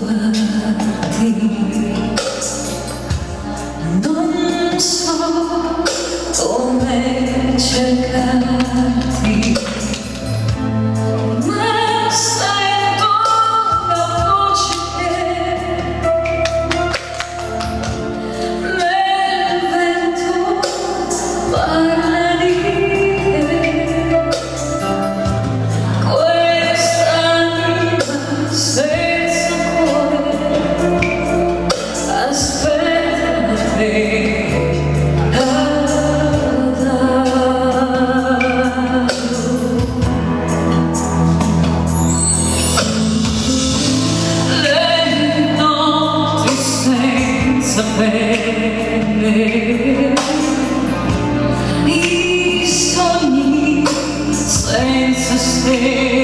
worthy saints sustain.